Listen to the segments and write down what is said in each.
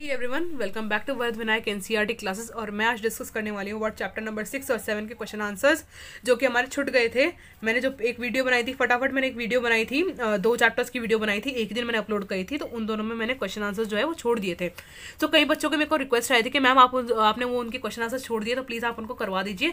Everyone welcome back to Vardh Vinayak NCERT classes और मैं आज डिस्कस करने वाली हूँ वर्ड चैप्टर नंबर सिक्स और सेवन के क्वेश्चन आंसर्स जो कि हमारे छुट गए थे। मैंने जो एक वीडियो बनाई थी फटाफट मैंने एक वीडियो बनाई थी दो चैप्टर्स की वीडियो बनाई थी एक दिन मैंने अपलोड करी थी तो उन दोनों में मैंने क्वेश्चन आंसर्स जो है वो छोड़ दिए थे। तो कई बच्चों के मेरे को रिक्वेस्ट आई थी कि मैम आप आपने वो उनके क्वेश्चन आंसर छोड़ दिए तो प्लीज़ आप उनको करवा दीजिए।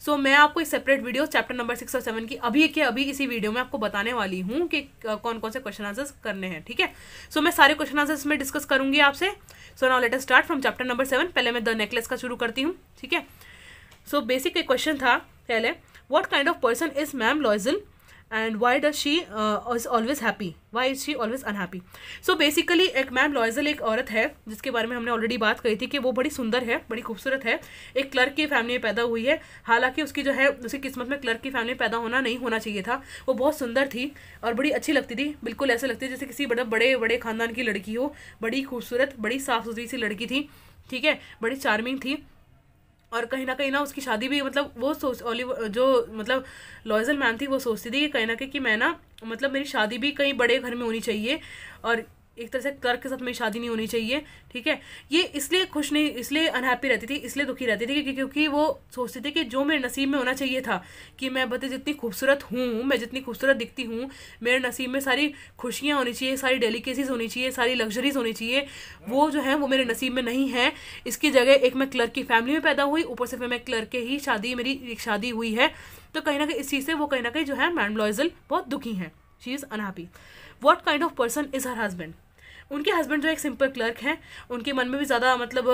सो so, मैं आपको एक separate video chapter number six और सेवन की अभी के अभी इसी वीडियो में आपको बताने वाली हूँ कि कौन कौन से क्वेश्चन आंसर्स करने हैं ठीक है? सो so, मैं सारे क्वेश्चन आंसर्स में डिस्कस करूँगी आपसे। So now let start from chapter number seven पहले मैं द नेकलेस का शुरू करती हूँ, ठीक है? सो बेसिक एक क्वेश्चन था पहले. What kind of person is ma'am Loisel and why does she always happy why is she always unhappy so basically एक मैम लॉयजल एक औरत है, जिसके बारे में हमने ऑलरेडी बात कही थी कि वो बड़ी सुंदर है, बड़ी खूबसूरत है, एक क्लर्क की फैमिली में पैदा हुई है। हालाँकि उसकी जो है, उसकी किस्मत में क्लर्क की फैमिली में पैदा होना नहीं होना चाहिए था। वो बहुत सुंदर थी और बड़ी अच्छी लगती थी, बिल्कुल ऐसे लगती थी जैसे किसी बड़े बड़े बड़े खानदान की लड़की हो। बड़ी खूबसूरत, बड़ी साफ़ सुथरी सी लड़की थी, ठीक है? बड़ी चार्मिंग थी। और कहीं ना कहीं ना उसकी शादी भी मतलब वो सोच ओलिवर जो मतलब लॉयजल मैम थी, वो सोचती थी कि कहीं ना कहीं कि मैं ना मतलब मेरी शादी भी कहीं बड़े घर में होनी चाहिए और एक तरह से क्लर्क के साथ मेरी शादी नहीं होनी चाहिए, ठीक है? ये इसलिए खुश नहीं, इसलिए अनहैप्पी रहती थी, इसलिए दुखी रहती थी क्योंकि वो सोचती थी कि जो मेरे नसीब में होना चाहिए था कि मैं बता जितनी खूबसूरत हूँ, मैं जितनी खूबसूरत दिखती हूँ, मेरे नसीब में सारी खुशियाँ होनी चाहिए, सारी डेलीकेसीज होनी चाहिए, सारी लग्जरीज होनी चाहिए, वो जो है, वो मेरे नसीब में नहीं है। इसकी जगह एक मैं क्लर्क की फैमिली में पैदा हुई, ऊपर से फिर मैं क्लर्क के ही शादी, मेरी एक शादी हुई है। तो कहीं ना कहीं इस चीज़ से वो कहीं ना कहीं जो है मैडम लॉयजल बहुत दुखी हैं। She is unhappy what kind of person is her husband उनके हस्बैंड जो एक सिंपल क्लर्क हैं, उनके मन में भी ज़्यादा मतलब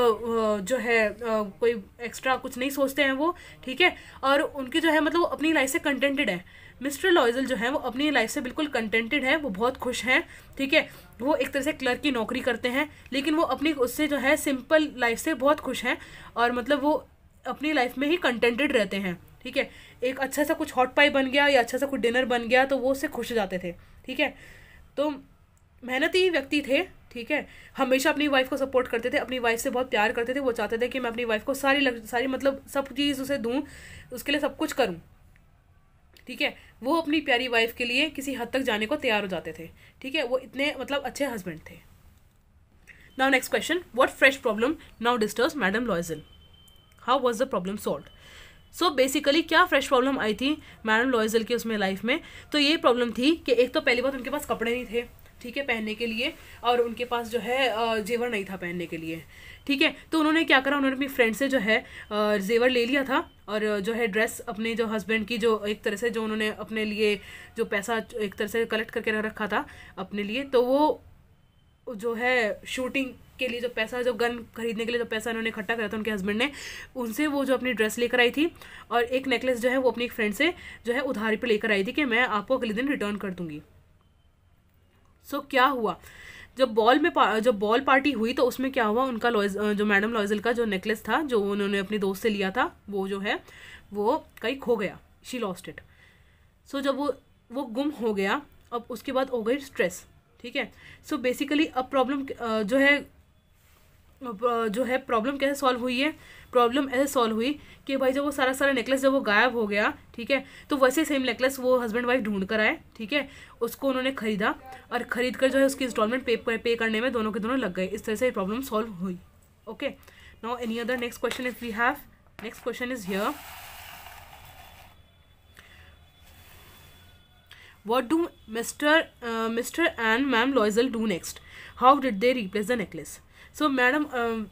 जो है कोई एक्स्ट्रा कुछ नहीं सोचते हैं वो, ठीक है? और उनकी जो है मतलब अपनी लाइफ से कंटेंटेड है। मिस्टर लॉयजल जो है, वो अपनी लाइफ से बिल्कुल कंटेंटेड है, वो बहुत खुश हैं, ठीक है? वो एक तरह से क्लर्क की नौकरी करते हैं, लेकिन वो अपनी उससे जो है सिंपल लाइफ से बहुत खुश हैं और मतलब वो अपनी लाइफ में ही कंटेंटेड रहते हैं, ठीक है? एक अच्छा सा कुछ हॉट पाई बन गया या अच्छा सा कुछ डिनर बन गया तो वो उससे खुश जाते थे, ठीक है? तो मेहनती व्यक्ति थे ठीक है? हमेशा अपनी वाइफ को सपोर्ट करते थे अपनी वाइफ से बहुत प्यार करते थे वो चाहते थे कि मैं अपनी वाइफ को सारी लग, सारी मतलब सब चीज़ उसे दूँ उसके लिए सब कुछ करूँ। ठीक है? वो अपनी प्यारी वाइफ के लिए किसी हद तक जाने को तैयार हो जाते थे। ठीक है? वो इतने मतलब अच्छे हस्बैंड थे। Now next question what fresh problem now disturb madam Loisel how was the problem solve so basically क्या फ्रेश प्रॉब्लम आई थी मैडम लॉयजल की उसमें लाइफ में? तो ये प्रॉब्लम थी कि एक तो पहली बात उनके पास कपड़े नहीं थे। ठीक है, पहनने के लिए, और उनके पास जो है जेवर नहीं था पहनने के लिए। ठीक है तो उन्होंने क्या करा, उन्होंने अपनी फ्रेंड से जो है जेवर ले लिया था, और जो है ड्रेस अपने जो हस्बैंड की जो एक तरह से जो उन्होंने अपने लिए जो पैसा एक तरह से कलेक्ट करके रखा था अपने लिए तो वो जो है शूटिंग के लिए जो पैसा, जो गन खरीदने के लिए जो पैसा उन्होंने इकट्ठा करा था उनके हस्बैंड ने, उनसे वो जो अपनी ड्रेस लेकर आई थी, और एक नेकलेस जो है वो अपनी एक फ्रेंड से जो है उधारी पर लेकर आई थी कि मैं आपको अगले दिन रिटर्न कर दूँगी। सो so, क्या हुआ? जब बॉल में जब बॉल पार्टी हुई तो उसमें क्या हुआ? उनका लॉयज जो मैडम लॉयजल का जो नेकलेस था जो उन्होंने अपने दोस्त से लिया था वो जो है वो कहीं खो गया। शी लॉस्ट इट सो जब वो वो गुम हो गया अब उसके बाद हो गई स्ट्रेस ठीक है? सो बेसिकली अब प्रॉब्लम जो है जो है प्रॉब्लम कैसे सॉल्व हुई है? प्रॉब्लम ऐसे सॉल्व हुई कि भाई जब वो सारा सारा नेकलेस जब वो गायब हो गया ठीक है तो वैसे सेम नेकलेस वो हस्बैंड वाइफ ढूंढ कर आए ठीक है उसको उन्होंने खरीदा और खरीद कर जो है उसकी इंस्टॉलमेंट पे पे करने में दोनों के दोनों लग गए। इस तरह से ये प्रॉब्लम सॉल्व हुई okay now any other next question if we have next question is here what mr uh, mr and ma'am loisel do next? How did they replace the necklace? So so, मैडम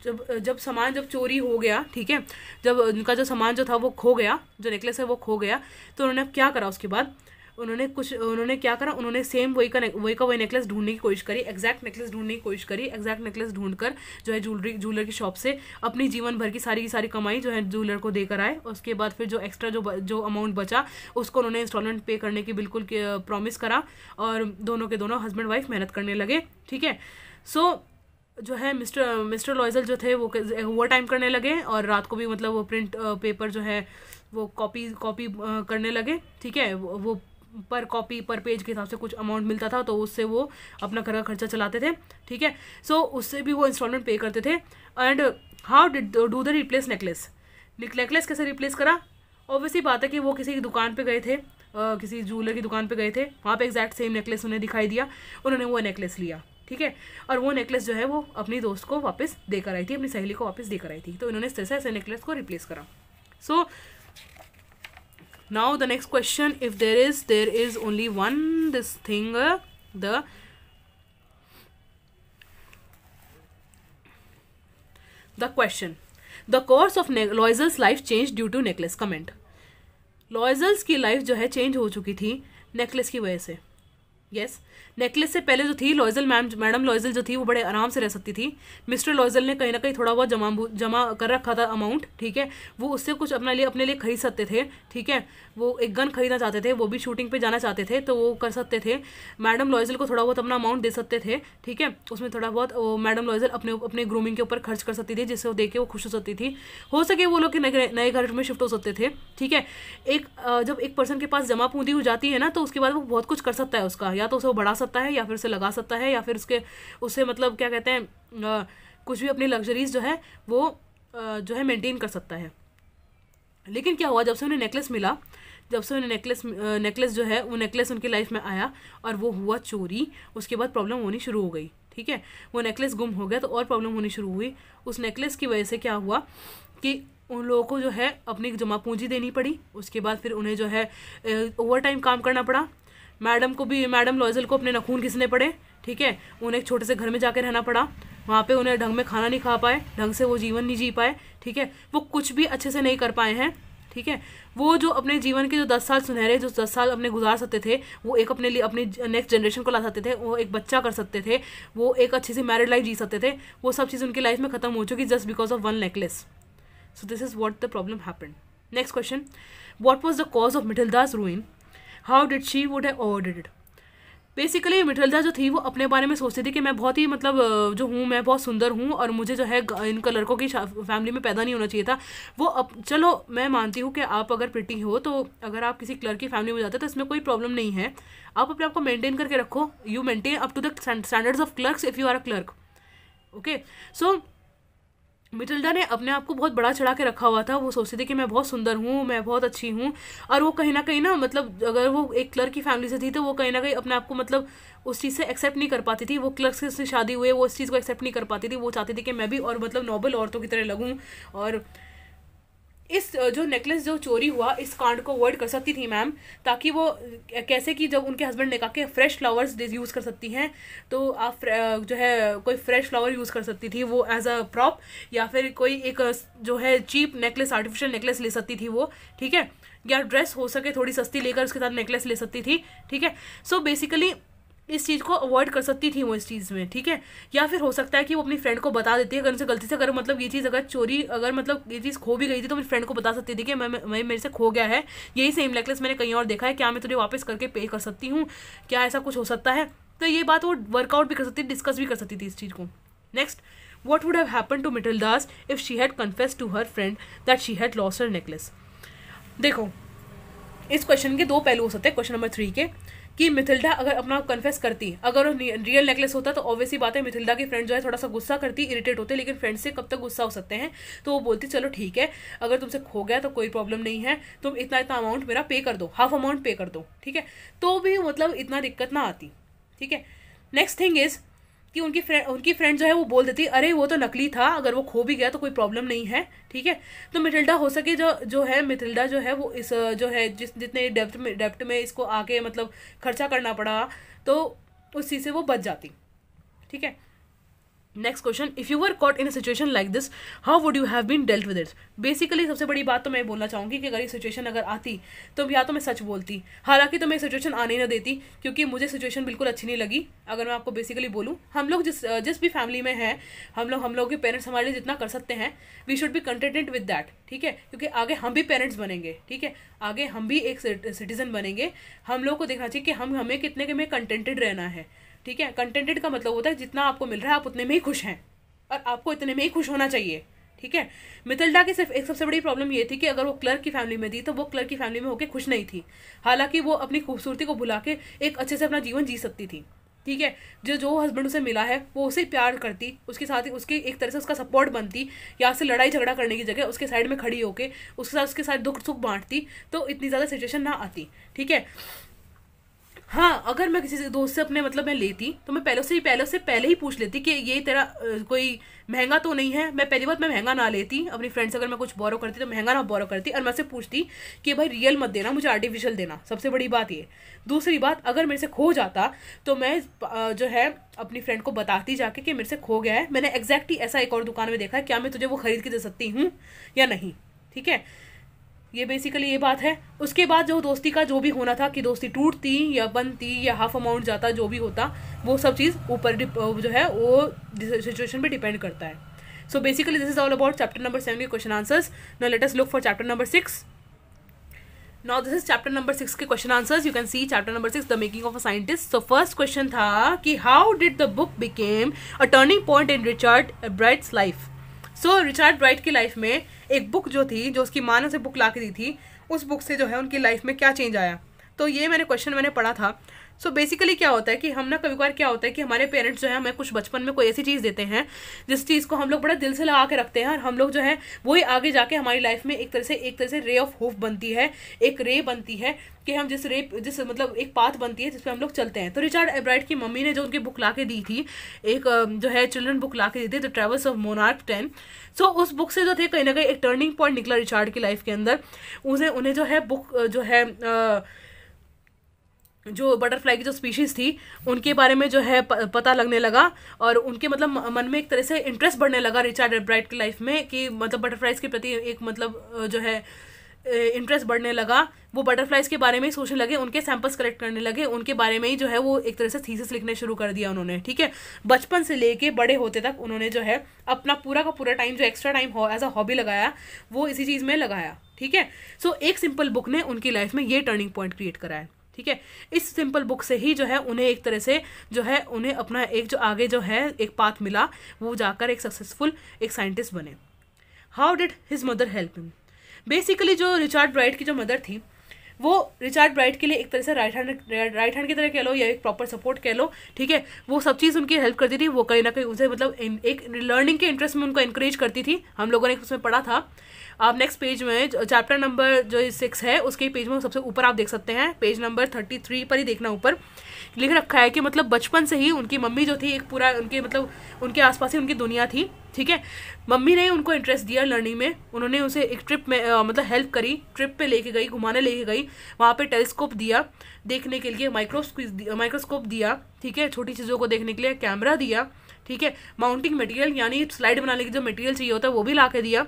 जब जब सामान जब चोरी हो गया ठीक है? जब उनका जो सामान जो था वो खो गया जो नेकलेस है वो खो गया तो उन्होंने क्या करा उसके बाद? उन्होंने कुछ उन्होंने क्या करा? उन्होंने सेम वही का वही का वही नेकलेस ढूँढने की कोशिश करी एग्जैक्ट नेकलेस ढूँढने की कोशिश करी एग्जैक्ट नेकलेस ढूंढकर जो है ज्वेलरी ज्वेलर की शॉप से अपनी जीवन भर की सारी की सारी कमाई जो है ज्वेलर को देकर आए। उसके बाद फिर जो एक्स्ट्रा जो जो अमाउंट बचा उसको उन्होंने इंस्टॉलमेंट पे करने की बिल्कुल प्रॉमिस करा और दोनों के दोनों हस्बैंड वाइफ मेहनत करने लगे ठीक है? सो so, जो है मिस्टर मिस्टर लॉयजल जो थे वो ओवर टाइम करने लगे और रात को भी मतलब वो प्रिंट पेपर जो है वो कॉपी कॉपी करने लगे ठीक है? वो पर कॉपी पर पेज के हिसाब से कुछ अमाउंट मिलता था तो उससे वो अपना घर का खर्चा चलाते थे ठीक है? सो so, उससे भी वो इंस्टॉलमेंट पे करते थे and how did do the replace necklace necklace कैसे रिप्लेस करा? ऑब्वियसली बात है कि वो किसी की दुकान पे गए थे uh, किसी ज्वेलर की दुकान पे गए थे वहाँ पे एग्जैक्ट सेम नेकलेस उन्हें दिखाई दिया उन्होंने वो नेकलेस लिया। ठीक है? और वो नेकलेस जो है वो अपनी दोस्त को वापस देकर आई थी, अपनी सहेली को वापस देकर आई थी। तो इन्होंने ऐसे ऐसे नेकलेस को रिप्लेस करा। So now the next question if there is there is only one this thing the the question the course of Loisel's life change due to necklace comment Loisel's की लाइफ जो है change हो चुकी थी necklace की वजह से। Yes. Necklace से पहले जो थी लॉयजल मैम मैडम लॉयजल जो थी, वो बड़े आराम से रह सकती थी। मिस्टर लॉयजल ने कहीं ना कहीं थोड़ा बहुत जमा जमा कर रखा था अमाउंट ठीक है? वो उससे कुछ अपने लिए अपने लिए खरीद सकते थे, ठीक है? वो एक गन खरीदना चाहते थे, वो भी शूटिंग पे जाना चाहते थे तो वो कर सकते थे। मैडम लॉयजल को थोड़ा बहुत अपना अमाउंट दे सकते थे, ठीक है? उसमें थोड़ा बहुत मैडम लॉयजल अपने अपने ग्रूमिंग के ऊपर खर्च कर सकती थी, जिससे वो देख के वो खुश हो सकती थी। हो सके वो लोग नए घर में शिफ्ट हो सकते थे, ठीक है? एक जब एक पर्सन के पास जमा पूंजी हो जाती है ना तो उसके बाद वो बहुत कुछ कर सकता है उसका या तो उसे वो बढ़ा सकता है या फिर उसे लगा सकता है या फिर उसके उससे मतलब क्या कहते हैं कुछ भी अपनी लग्जरीज जो है, वो जो है मेंटेन कर सकता है। लेकिन क्या हुआ, जब से उन्हें नेकलेस मिला, जब से उन्हें नेकलेस नेकलेस जो है, वो नेकलेस उनकी लाइफ में आया और वो हुआ चोरी, उसके बाद प्रॉब्लम होनी शुरू हो गई, ठीक है? वो नेकलेस गुम हो गया तो और प्रॉब्लम होनी शुरू हुई। उस नेकलेस की वजह से क्या हुआ कि उन लोगों को जो है अपनी जमा पूंजी देनी पड़ी, उसके बाद फिर उन्हें जो है ओवर टाइम काम करना पड़ा। मैडम को भी, मैडम लॉयजल को अपने नखून घिसने पड़े, ठीक है? उन्हें एक छोटे से घर में जाकर रहना पड़ा। वहाँ पे उन्हें ढंग में खाना नहीं खा पाए, ढंग से वो जीवन नहीं जी पाए, ठीक है? वो कुछ भी अच्छे से नहीं कर पाए हैं, ठीक है? वो जो अपने जीवन के जो दस साल सुनहरे, जो दस साल अपने गुजार सकते थे, वो एक अपने लिए, अपनी नेक्स्ट जनरेशन को ला सकते थे, वो एक बच्चा कर सकते थे, वो एक अच्छी सी मैरिड लाइफ जी सकते थे, वो सब चीज़ उनकी लाइफ में ख़त्म हो चुकी just because of one necklace so this is what the problem happen next question what was the cause of Mathilde's ruin how did she would awarded it basically Mathilde जो थी, वो अपने बारे में सोचती थी कि मैं बहुत ही मतलब जो हूँ, मैं बहुत सुंदर हूँ और मुझे जो है इन लड़कों की फैमिली में पैदा नहीं होना चाहिए था। वो अब चलो, मैं मानती हूँ कि आप अगर प्रिटी हो तो अगर आप किसी क्लर्क की फैमिली में जाते हो तो इसमें कोई प्रॉब्लम नहीं है। आप अपने आप को मेंटेन करके रखो। You maintain up to the standards of clerks if you are a clerk okay so Mathilde ने अपने आप को बहुत बड़ा चढ़ा के रखा हुआ था। वो सोचती थी कि मैं बहुत सुंदर हूँ, मैं बहुत अच्छी हूँ और वो कहीं ना कहीं ना मतलब अगर वो एक क्लर्क की फैमिली से थी तो वो कहीं ना कहीं अपने आप को मतलब उस चीज़ से एक्सेप्ट नहीं कर पाती थी। वो क्लर्क से शादी हुए वो उस चीज़ को एक्सेप्ट नहीं कर पाती थी। वो चाहती थी कि मैं भी और मतलब नॉबल औरतों की तरह लगूँ और इस जो नेकलेस जो चोरी हुआ, इस कांड को अवॉइड कर सकती थी मैम ताकि वो कैसे कि जब उनके हस्बैंड ने कहा कि फ्रेश फ्लावर्स यूज़ कर सकती हैं तो आप जो है, कोई फ्रेश फ्लावर यूज़ कर सकती थी, वो एज अ प्रॉप या फिर कोई एक जो है चीप नेकलेस आर्टिफिशियल नेकलेस ले सकती थी वो, ठीक है? या ड्रेस हो सके, थोड़ी सस्ती लेकर उसके साथ नेकलेस ले सकती थी, ठीक है? सो बेसिकली इस चीज़ को अवॉइड कर सकती थी वो इस चीज़ में ठीक है? या फिर हो सकता है कि वो अपनी फ्रेंड को बता देती है अगर उनसे गलती से अगर मतलब ये चीज़ अगर चोरी अगर मतलब ये चीज़ खो भी गई थी तो अपनी फ्रेंड को बता सकती थी कि मैं, मैं मेरे से खो गया है यही सेम नेकलेस मैंने कहीं और देखा है क्या मैं तुझे वापस करके पे कर सकती हूँ? क्या ऐसा कुछ हो सकता है? तो ये बात वो वर्कआउट भी कर सकती डिस्कस भी कर सकती थी इस चीज़ को। Next what would happen to Mathilde if she had confess to her friend that she had lost her necklace देखो इस क्वेश्चन के दो पहलू हो सकते हैं क्वेश्चन नंबर थ्री के। कि मिथिल्डा अगर अपना कन्फेस करती, अगर वो रियल नेकलेस होता तो ऑब्वियसली बात है मिथिल्डा की फ्रेंड जो है थोड़ा सा गुस्सा करती इरिटेट होते, लेकिन फ्रेंड से कब तक गुस्सा हो सकते हैं? तो वो बोलती, चलो ठीक है, अगर तुमसे खो गया तो कोई प्रॉब्लम नहीं है, तुम इतना इतना अमाउंट मेरा पे कर दो हाफ़ अमाउंट पे कर दो, ठीक है? तो भी मतलब इतना दिक्कत ना आती, ठीक है? नेक्स्ट थिंग इज़ कि उनकी फ्रेंड उनकी फ्रेंड जो है वो बोल देती, अरे, वो तो नकली था, अगर वो खो भी गया तो कोई प्रॉब्लम नहीं है, ठीक है? तो मिथिल्डा हो सके जो जो है मिथिल्डा जो है वो इस, जो है, जिस, जितने डेप्थ में डेप्थ में इसको आके मतलब खर्चा करना पड़ा तो उस चीज़ से वो बच जाती, ठीक है? Next question if you were caught in situation like this how would you have been dealt with it basically सबसे बड़ी बात तो मैं बोलना चाहूँगी कि अगर ये सिचुएशन अगर आती तो या तो मैं सच बोलती। हालाँकि तो मैं सिचुएशन आने ही ना देती, क्योंकि मुझे सिचुएशन बिल्कुल अच्छी नहीं लगी। अगर मैं आपको बेसिकली बोलूँ, हम लोग जिस जिस भी फैमिली में हैं, हम लोग हम लोग के पेरेंट्स हमारे लिए जितना कर सकते हैं we should be contented with that ठीक है? क्योंकि आगे हम भी पेरेंट्स बनेंगे, ठीक है? आगे हम भी एक सिटीजन बनेंगे। हम लोग को देखना चाहिए कि हम, हमें कितने के में कंटेंटेड रहना है। ठीक है? कंटेंटेड का मतलब होता है जितना आपको मिल रहा है, आप उतने में ही खुश हैं। और आपको इतने में ही खुश होना चाहिए, ठीक है? मिथिल्डा की सिर्फ़ एक सबसे बड़ी प्रॉब्लम ये थी कि अगर वो क्लर्क की फैमिली में थी तो वो क्लर्क की फैमिली में होकर खुश नहीं थी। हालाँकि वो अपनी खूबसूरती को भुला के एक अच्छे से अपना जीवन जी सकती थी, ठीक है? जो जो हस्बैंड उसे मिला है, वो उसे प्यार करती, उसके साथ ही उसकी एक तरह से उसका सपोर्ट बनती, या से लड़ाई झगड़ा करने की जगह उसके साइड में खड़ी होके उसके साथ उसके साथ दुख सुख बांटती तो इतनी ज़्यादा सिचुएशन ना आती, ठीक है? हाँ अगर मैं किसी से दोस्त से अपने मतलब मैं लेती तो मैं पहले से ही पहले से पहले ही पूछ लेती कि ये तेरा कोई महँगा तो नहीं है। मैं पहली बात मैं महँगा ना लेती, अपनी फ्रेंड से अगर मैं कुछ बोरो करती तो महँगा ना बोरो करती। और मैं से पूछती कि, भाई रियल मत देना, मुझे आर्टिफिशियल देना। सबसे बड़ी बात ये। दूसरी बात, अगर मेरे से खो जाता तो मैं जो है, अपनी फ्रेंड को बताती जाके कि मेरे से खो गया है। मैंने एग्जैक्टली ऐसा एक और दुकान में देखा है, क्या मैं तुझे वो खरीद के दे सकती हूँ या नहीं? ठीक है? ये बेसिकली ये बात है। उसके बाद जो दोस्ती का जो भी होना था कि दोस्ती टूटती या बनती या हाफ़ अमाउंट जाता, जो भी होता, वो सब चीज़ ऊपर जो है, वो सिचुएशन पे डिपेंड करता है। So basically this is all about chapter number seven के question answers no let us look for chapter number six now this is chapter number six के question answers you can see chapter number six the making of a scientist so first question था कि how did the book became a turning point in Richard Bright's life so Richard Bright की life में एक book जो थी, जो उसकी माँ ने उसे बुक ला के दी थी, उस बुक से जो है उनकी लाइफ में क्या चेंज आया? तो ये मैंने क्वेश्चन मैंने पढ़ा था। सो so बेसिकली क्या होता है कि हम ना कभी बार क्या होता है कि हमारे पेरेंट्स जो है हमें कुछ बचपन में कोई ऐसी चीज़ देते हैं जिस चीज़ को हम लोग बड़ा दिल से लगा के रखते हैं और हम लोग जो है वही आगे जाके हमारी लाइफ में एक तरह से एक तरह से रे ऑफ़ होप बनती है एक रे बनती है कि हम जिस रे जिस मतलब एक पाथ बनती है जिसपे हम लोग चलते हैं। तो रिचार्ड एब्राइट की मम्मी ने जो उनकी बुक ला के दी थी एक जो है चिल्ड्रन बुक ला के दी थी the travels of monarch ten so उस बुक से जो थे कहीं ना कहीं एक टर्निंग पॉइंट निकला रिचार्ड की लाइफ के अंदर। उन्हें उन्हें जो है बुक जो है आ, जो बटरफ्लाई की जो स्पीशीज़ थी, उनके बारे में जो है पता लगने लगा और उनके मतलब मन में एक तरह से इंटरेस्ट बढ़ने लगा रिचार्ड ब्राइट की लाइफ में कि मतलब बटरफ्लाइज के प्रति एक मतलब जो है इंटरेस्ट बढ़ने लगा। वो बटरफ्लाइज के बारे में ही सोचने लगे, उनके सैंपल्स कलेक्ट करने लगे, उनके बारे में ही जो है वो एक तरह से थीसिस लिखने शुरू कर दिया उन्होंने, ठीक है? बचपन से लेके बड़े होते तक उन्होंने जो है अपना पूरा का पूरा टाइम जो एक्स्ट्रा टाइम हो एज अ हॉबी लगाया, वो इसी चीज़ में लगाया, ठीक है? सो एक सिंपल बुक ने उनकी लाइफ में ये टर्निंग पॉइंट क्रिएट करा है ठीक है? इस सिंपल बुक से ही जो है, उन्हें एक तरह से जो है, उन्हें अपना एक जो आगे जो है, एक पाथ मिला, वो जाकर एक सक्सेसफुल एक साइंटिस्ट बने। How did his mother help him basically जो रिचार्ड ब्राइट की जो मदर थी, वो रिचार्ड ब्राइट के लिए एक तरह से राइट हैंड राइट हैंड की तरह कह लो या एक प्रॉपर सपोर्ट कह लो, ठीक है? वो सब चीज़ उनकी हेल्प करती थी, वो कहीं ना कहीं उसे मतलब एक लर्निंग के इंटरेस्ट में उनको इंकरेज करती थी। हम लोगों ने उसमें पढ़ा था। आप नेक्स्ट पेज में चैप्टर नंबर जो सिक्स है उसके पेज में सबसे ऊपर आप देख सकते हैं पेज नंबर थर्टी थ्री पर ही देखना ऊपर। लिख रखा है कि मतलब बचपन से ही उनकी मम्मी जो थी एक पूरा उनके मतलब उनके आसपास ही उनकी दुनिया थी ठीक है? मम्मी ने उनको इंटरेस्ट दिया लर्निंग में उन्होंने उसे एक ट्रिप में आ, मतलब हेल्प करी ट्रिप पे लेके गई घुमाने लेके गई वहाँ पे टेलीस्कोप दिया देखने के लिए माइक्रोस्कोप माइक्रोस्कोप दिया ठीक है? छोटी चीज़ों को देखने के लिए कैमरा दिया ठीक है? माउंटिंग मटेरियल यानी स्लाइड बनाने की जो मटेरियल चाहिए होता है वो भी ला के दिया।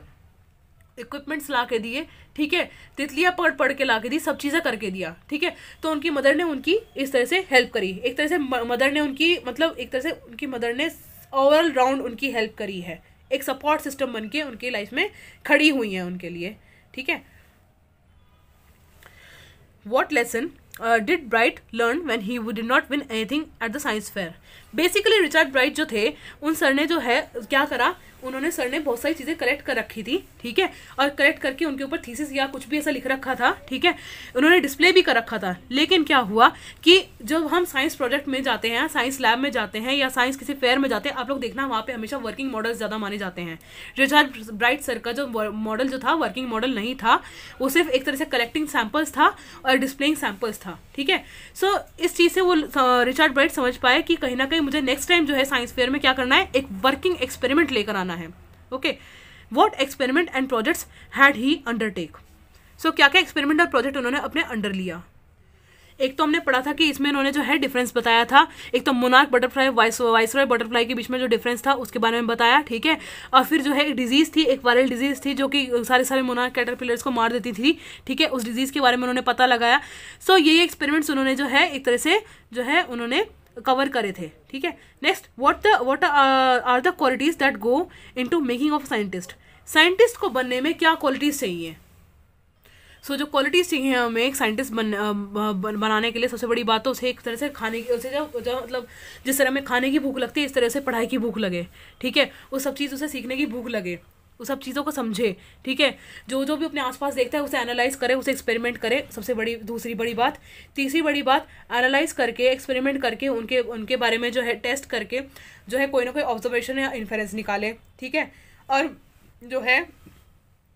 इक्विपमेंट्स ला के दिए, ठीक है? तितलियाँ पढ़ पढ़ के ला के दी, सब चीज़ें करके दिया, ठीक है? तो उनकी मदर ने उनकी इस तरह से हेल्प करी। एक तरह से मदर ने उनकी मतलब एक तरह से उनकी मदर ने ऑल राउंड उनकी हेल्प करी है। एक सपोर्ट सिस्टम बन के उनकी लाइफ में खड़ी हुई है उनके लिए, ठीक है? What lesson did Bright learn when he did not win anything at the science fair basically Richard Bright जो थे, उन सर ने जो है, क्या करा? उन्होंने सर ने बहुत सारी चीज़ें कलेक्ट कर रखी थी, ठीक है? और कलेक्ट करके उनके ऊपर थीसिस या कुछ भी ऐसा लिख रखा था, ठीक है? उन्होंने डिस्प्ले भी कर रखा था। लेकिन क्या हुआ कि जब हम साइंस प्रोजेक्ट में जाते हैं साइंस लैब में जाते हैं या साइंस किसी फेयर में जाते हैं, आप लोग देखना वहाँ पर हमेशा वर्किंग मॉडल ज़्यादा माने जाते हैं। रिचार्ड ब्राइट सर का जो मॉडल जो था वर्किंग मॉडल नहीं था, वो सिर्फ़ एक तरह से कलेक्टिंग सैम्पल्स था और डिस्प्लेइंग सैम्पल्स था, ठीक है? सो इस चीज़ से वो रिचार्ड ब्राइट समझ पाए कि कहीं ना कहीं मुझे नेक्स्ट टाइम जो है साइंस फेयर में क्या करना है, एक वर्किंग एक्सपेरिमेंट लेकर आना है। Okay what experiment and projects had he undertake so क्या क्या एक्सपेरिमेंट और प्रोजेक्ट उन्होंने अपने अंडर लिया? एक तो हमने पढ़ा था कि इसमें इन्होंने जो है डिफरेंस बताया था। एक तो monarch butterfly vice viceroy butterfly के बीच में जो डिफरेंस था उसके बारे में बताया ठीक है? और फिर जो है एक डिज़ीज़ थी एक वायरल डिज़ीज़ थी जो कि सारे सारे मोनार्क कैटरपिलर्स को मार देती थी ठीक है? उस डिज़ीज़ के बारे में उन्होंने पता लगाया। सो so, ये एक्सपेरिमेंट्स उन्होंने जो है एक तरह से जो है उन्होंने कवर करे थे ठीक है? Next what the what are the qualities that go into making of scientist scientist को बनने में क्या क्वालिटीज चाहिए? सो so, जो क्वालिटीज चाहिए हमें एक साइंटिस्ट बन, बन बनाने के लिए सबसे बड़ी बात तो उसे एक तरह से खाने की उसे जो जो मतलब जिस तरह में खाने की भूख लगती है इस तरह से पढ़ाई की भूख लगे ठीक है? वो सब चीज़ उसे सीखने की भूख लगे। उस सब चीज़ों को समझे, ठीक है? जो जो भी अपने आसपास देखता है, उसे एनालाइज करे, उसे एक्सपेरिमेंट करे, सबसे बड़ी, दूसरी बड़ी बात। तीसरी बड़ी बात एनालाइज करके एक्सपेरिमेंट करके, उनके उनके बारे में जो है टेस्ट करके, जो है, कोई ना कोई ऑब्जर्वेशन या इन्फ्रेंस निकाले, ठीक है? और जो है,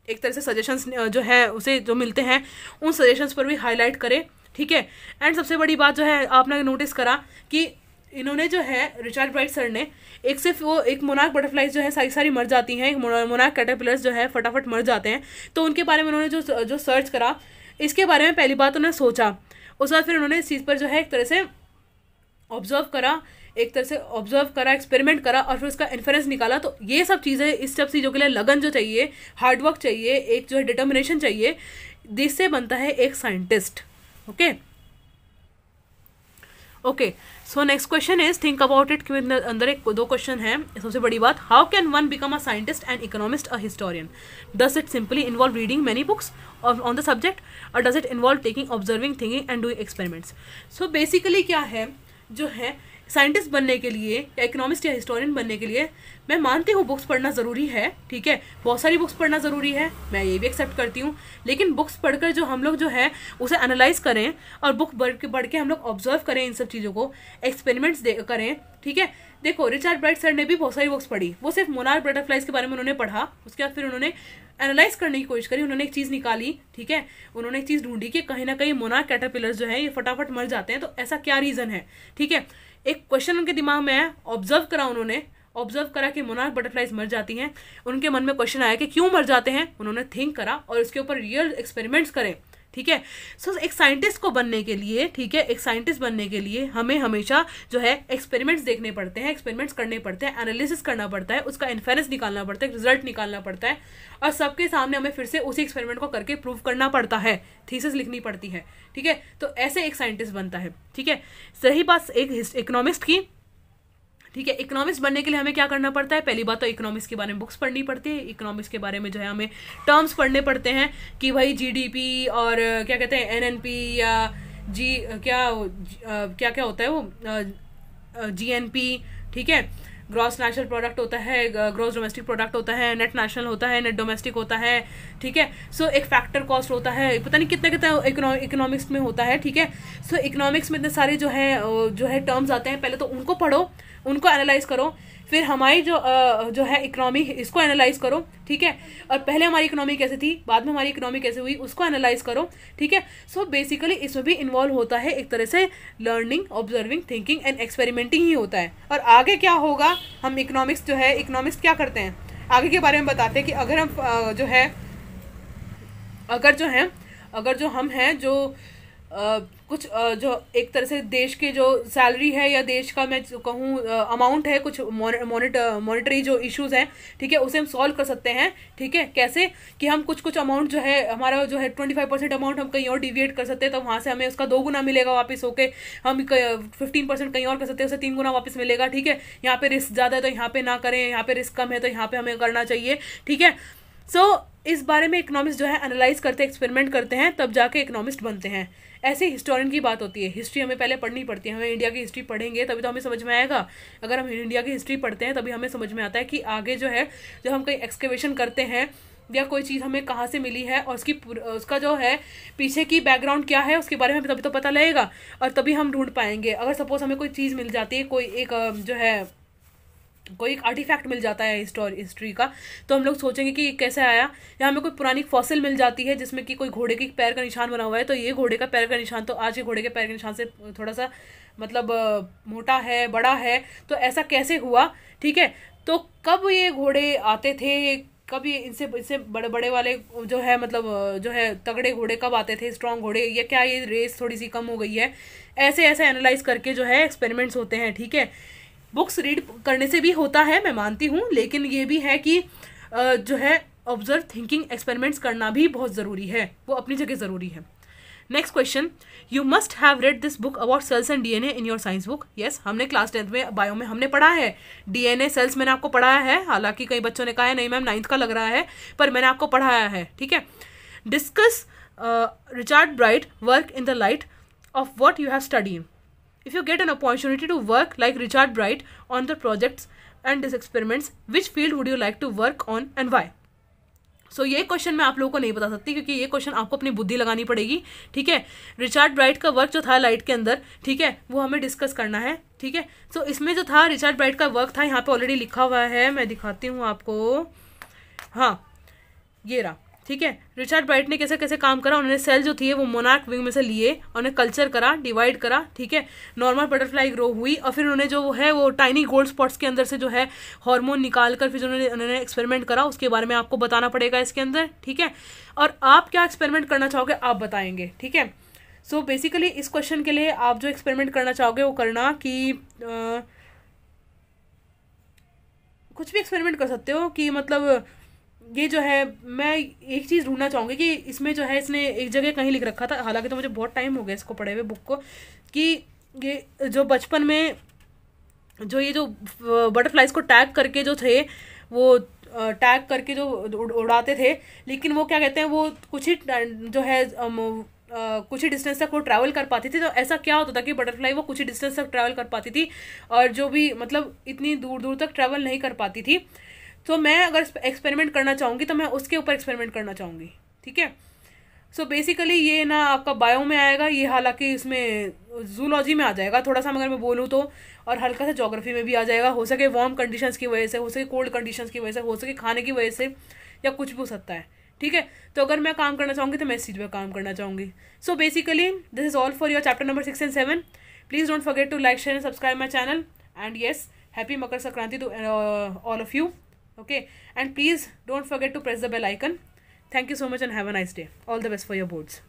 एक तरह से सजेशंस जो है, उसे जो मिलते हैं, उन सजेशंस पर भी हाईलाइट करें, ठीक है? एंड सबसे बड़ी बात जो है, आपने नोटिस करा कि इन्होंने जो है रिचार्ड ब्राइट सर ने, एक सिर्फ़ वो, एक मोनाक बटरफ्लाइज जो है, सारी सारी मर जाती हैं एक मोनार्क कैटरपिलर्स जो है, फटाफट मर जाते हैं। तो उनके बारे में उन्होंने जो जो सर्च करा, इसके बारे में पहली बात उन्होंने सोचा। उस बाद फिर उन्होंने इस चीज़ पर जो है, एक तरह से ऑब्ज़र्व करा, एक तरह से ऑब्ज़र्व करा एक्सपेरिमेंट करा और फिर उसका इन्फ्रेंस निकाला। तो ये सब चीज़ें, इस सब चीज़ों के लिए लगन जो चाहिए हार्डवर्क चाहिए, एक जो है डिटर्मिनेशन चाहिए जिससे बनता है एक scientist okay okay so next question is think about it क्यों अंदर एक दो क्वेश्चन है। सबसे बड़ी बात how can one become a scientist and economist a historian does it simply involve reading many books on the subject और does it involve taking observing thinking and doing experiments so basically क्या है, जो है scientist बनने के लिए, या economist या हिस्टोरियन बनने के लिए, मैं मानती हूँ बुक्स पढ़ना ज़रूरी है, ठीक है? बहुत सारी बुक्स पढ़ना ज़रूरी है, मैं ये भी एक्सेप्ट करती हूँ। लेकिन बुक्स पढ़कर जो हम लोग जो है, उसे एनालाइज करें, और बुक बढ़ के बढ़ के हम लोग ऑब्ज़र्व करें इन सब चीज़ों को एक्सपेरिमेंट्स करें, ठीक है? देखो रिचार्ड ब्राइट सर ने भी बहुत सारी बुक्स पढ़ी। वो सिर्फ़ मोनार बटरफ्लाइज के बारे में उन्होंने पढ़ा, उसके बाद फिर उन्होंने एनालाइज करने की कोशिश करी, उन्होंने एक चीज़ निकाली, ठीक है? उन्होंने एक चीज़ ढूंढी कि कहीं ना कहीं मोनार कैटरपिलर्स जो है, ये फटाफट मर जाते हैं तो ऐसा क्या रीज़न है, ठीक है? एक क्वेश्चन उनके दिमाग में आया ऑब्ज़र्व करा उन्होंने ऑब्ज़र्व करा कि मोनार्क बटरफ्लाइज मर जाती हैं। उनके मन में क्वेश्चन आया कि क्यों मर जाते हैं? उन्होंने थिंक करा और उसके ऊपर रियल एक्सपेरिमेंट्स करें। ठीक है? सो एक साइंटिस्ट को बनने के लिए, ठीक है? एक साइंटिस्ट बनने के लिए हमें हमेशा जो है एक्सपेरिमेंट्स देखने पड़ते हैं एक्सपेरिमेंट्स करने पड़ते हैं एनालिसिस करना पड़ता है, उसका इन्फेरेंस निकालना पड़ता है रिज़ल्ट निकालना पड़ता है और सबके सामने हमें फिर से उसी एक्सपेरिमेंट को करके प्रूव करना पड़ता है थीसिस लिखनी पड़ती है, ठीक है? तो ऐसे एक साइंटिस्ट बनता है, ठीक है? सही बात एक इकोनॉमिस्ट की ठीक है इकोनॉमिक्स बनने के लिए हमें क्या करना पड़ता है? पहली बात तो इकोनॉमिक्स के बारे में बुक्स पढ़नी पड़ती है। इकोनॉमिक्स के बारे में जो है, हमें टर्म्स पढ़ने पड़ते हैं कि भाई जीडीपी और क्या कहते हैं एनएनपी या जी क्या क्या क्या होता है वो? जीएनपी ठीक है? ग्रॉस नेशनल प्रोडक्ट होता है ग्रॉस डोमेस्टिक प्रोडक्ट होता है नेट नेशनल होता है नेट डोमेस्टिक होता है, ठीक है? सो एक फैक्टर कॉस्ट होता है, पता नहीं कितना कितना इकोनॉमिक्स में होता है, ठीक है? सो इकोनॉमिक्स में इतने सारे जो है जो है टर्म्स आते हैं, पहले तो उनको पढ़ो उनको एनालाइज करो। फिर हमारी जो जो है इकोनॉमी इसको एनालाइज करो, ठीक है? और पहले हमारी इकोनॉमी कैसे थी, बाद में हमारी इकोनॉमी कैसे हुई, उसको एनालाइज करो, ठीक है? सो बेसिकली इसमें भी इन्वॉल्व होता है एक तरह से learning observing thinking and experimenting ही होता है। और आगे क्या होगा, हम इकोनॉमिक्स जो है इकोनॉमिक्स क्या करते हैं? आगे के बारे में बताते हैं कि अगर हम जो है, अगर जो है, अगर जो हम हैं, जो कुछ जो एक तरह से देश के जो सैलरी है या देश का मैं कहूँ अमाउंट है कुछ मॉनिटरी जो इश्यूज़ हैं ठीक है उसे हम सॉल्व कर सकते हैं ठीक है? कैसे? कि हम कुछ कुछ अमाउंट जो है हमारा जो है ट्वेंटी फाइव परसेंट अमाउंट हम कहीं और डिविएट कर सकते हैं तो वहाँ से हमें उसका दो गुना मिलेगा वापस होके हम फिफ्टीन परसेंट कहीं और कर सकते हैं उसे तीन गुना वापस मिलेगा ठीक है? यहाँ पे रिस्क ज़्यादा है तो यहाँ पे ना करें यहाँ पे रिस्क कम है तो यहाँ पे हमें करना चाहिए ठीक है? सो so, इस बारे में इकोनॉमिस्ट जो है एनालाइज करते एक्सपेरिमेंट करते हैं, तब जाके इकोनॉमिस्ट बनते हैं। ऐसे हिस्टोरियन की बात होती है। हिस्ट्री हमें पहले पढ़नी पड़ती है। हमें इंडिया की हिस्ट्री पढ़ेंगे, तभी तो हमें समझ में आएगा। अगर हम इंडिया की हिस्ट्री पढ़ते हैं, तभी हमें समझ में आता है कि आगे जो है, जब हम कहीं एक्सकेवेशन करते हैं, या कोई चीज़ हमें कहाँ से मिली है, और उसकी उसका जो है, पीछे की बैकग्राउंड क्या है, उसके बारे में तभी तो पता लगेगा, और तभी हम ढूंढ पाएँगे। अगर सपोज़ हमें कोई चीज़ मिल जाती है, कोई एक जो है कोई एक आर्टिफैक्ट मिल जाता है हिस्टोरी हिस्ट्री का तो हम लोग सोचेंगे कि कैसे आया। या हमें कोई पुरानी फॉसिल मिल जाती है, जिसमें कि कोई घोड़े के पैर का निशान बना हुआ है तो ये घोड़े का पैर का निशान तो आज के घोड़े के पैर के निशान से थोड़ा सा मतलब मोटा है, बड़ा है तो ऐसा कैसे हुआ? ठीक है तो कब ये घोड़े आते थे? कब ये इनसे इनसे बड़े बड़े वाले जो है मतलब जो है तगड़े घोड़े कब आते थे? स्ट्रॉन्ग घोड़े, या क्या ये रेस थोड़ी सी कम हो गई है? ऐसे ऐसे एनालाइज करके जो है एक्सपेरिमेंट्स होते हैं, ठीक है? बुक्स रीड करने से भी होता है, मैं मानती हूँ, लेकिन ये भी है कि जो है ऑब्ज़र्व थिंकिंग एक्सपेरिमेंट्स करना भी बहुत ज़रूरी है, वो अपनी जगह ज़रूरी है। Next question you must have read this book about cells and DNA in your science book yes हमने क्लास टेंथ में बायो में हमने पढ़ा है। डीएनए सेल्स मैंने आपको पढ़ाया है, हालाँकि कई बच्चों ने कहा है, नहीं मैम नाइन्थ का लग रहा है पर मैंने आपको पढ़ाया है, ठीक है? Discuss Richard Bright work in the light of what you have study If you get an opportunity to work like Richard Bright on the projects and these experiments, which field would you like to work on and why? So so, ये question मैं आप लोगों को नहीं बता सकती क्योंकि ये क्वेश्चन आपको अपनी बुद्धि लगानी पड़ेगी ठीक है? रिचार्ड ब्राइट का वर्क जो था लाइट के अंदर ठीक है वो हमें डिस्कस करना है ठीक है? सो so, इसमें जो था रिचार्ड ब्राइट का वर्क था यहाँ पे ऑलरेडी लिखा हुआ है मैं दिखाती हूँ आपको। हाँ ये रहा। ठीक है? रिचर्ड ब्राइट ने कैसे कैसे काम करा? उन्होंने सेल जो थी वो मोनार्क विंग में से लिए उन्हें कल्चर करा डिवाइड करा ठीक है? नॉर्मल बटरफ्लाई ग्रो हुई और फिर उन्होंने जो है वो टाइनी गोल्ड स्पॉट्स के अंदर से जो है हार्मोन निकाल कर फिर जो उन्होंने उन्होंने एक्सपेरिमेंट करा उसके बारे में आपको बताना पड़ेगा इसके अंदर ठीक है? और आप क्या एक्सपेरिमेंट करना चाहोगे आप बताएँगे ठीक है? सो so बेसिकली इस क्वेश्चन के लिए आप जो एक्सपेरिमेंट करना चाहोगे वो करना कि आ, कुछ भी एक्सपेरिमेंट कर सकते हो कि मतलब ये जो है, मैं एक चीज़ ढूंढना चाहूँगी कि इसमें जो है, इसने एक जगह कहीं लिख रखा था। हालाँकि तो मुझे बहुत टाइम हो गया इसको पढ़े हुए बुक को, कि ये जो बचपन में जो ये जो बटरफ्लाइज को टैग करके जो थे, वो टैग करके जो उड़ाते थे, लेकिन वो क्या कहते हैं, वो कुछ ही जो है कुछ ही डिस्टेंस तक वो ट्रैवल कर पाती थी। तो ऐसा क्या होता था कि बटरफ्लाई वो कुछ ही डिस्टेंस तक ट्रैवल कर पाती थी और जो भी मतलब इतनी दूर दूर तक ट्रैवल नहीं कर पाती थी। तो मैं अगर एक्सपेरिमेंट करना चाहूँगी तो मैं उसके ऊपर एक्सपेरिमेंट करना चाहूँगी, ठीक है? सो बेसिकली ये ना आपका बायो में आएगा, ये हालाँकि इसमें जूलॉजी में आ जाएगा थोड़ा सा अगर मैं बोलूँ तो और हल्का सा जोग्राफी में भी आ जाएगा, हो सके वार्म कंडीशंस की वजह से, हो सके कोल्ड कंडीशंस की वजह से, हो सके खाने की वजह से, या कुछ भी हो सकता है, ठीक है? तो अगर मैं काम करना चाहूँगी तो मैं इस चीज़ पर काम करना चाहूँगी। So basically this is all for your chapter number six and seven please don't forget to like share and subscribe my channel and yes happy Makar Sankranti to all of you okay? And please don't forget to press the bell icon. Thank you so much and have a nice day. All the best for your boards